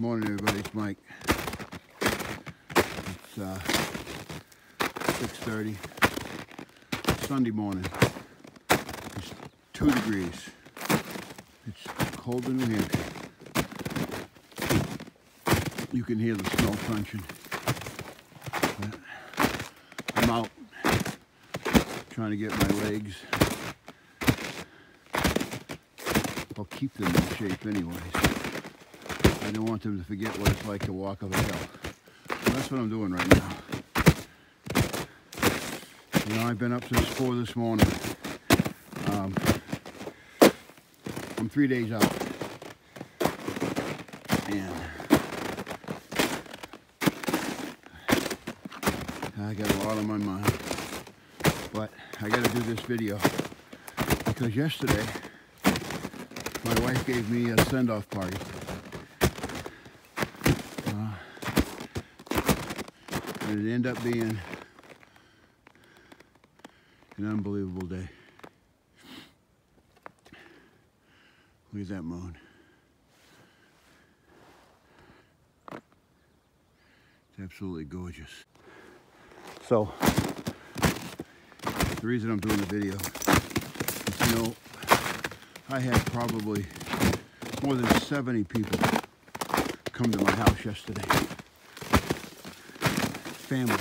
Morning, everybody. It's Mike. It's uh, 6.30. Sunday morning. It's 2 degrees. It's cold in New Hampshire. You can hear the snow crunching. I'm out trying to get my legs. I'll keep them in shape anyways. I don't want them to forget what it's like to walk up a hill. So that's what I'm doing right now. You know, I've been up since 4 this morning. Um, I'm three days out. And I got a lot on my mind. But I got to do this video because yesterday my wife gave me a send-off party. And it ended up being an unbelievable day. Look at that moon. It's absolutely gorgeous. So, the reason I'm doing the video is, you know, I had probably more than 70 people come to my house yesterday family,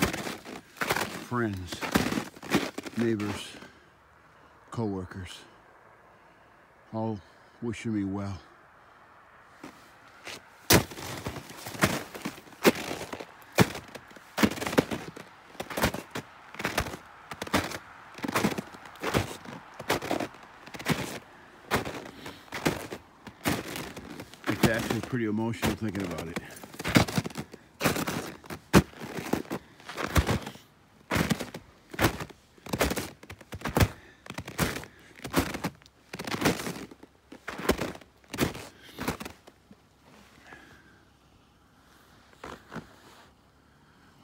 friends, neighbors, co-workers, all wishing me well. It's actually pretty emotional thinking about it.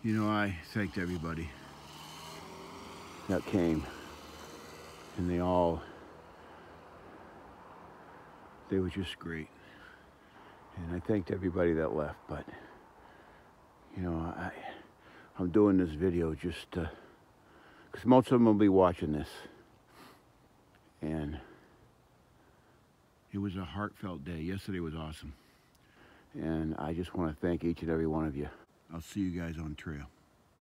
You know, I thanked everybody that came and they all, they were just great. And I thanked everybody that left, but you know, I, I'm doing this video just to, because most of them will be watching this. And it was a heartfelt day. Yesterday was awesome. And I just want to thank each and every one of you. I'll see you guys on trail.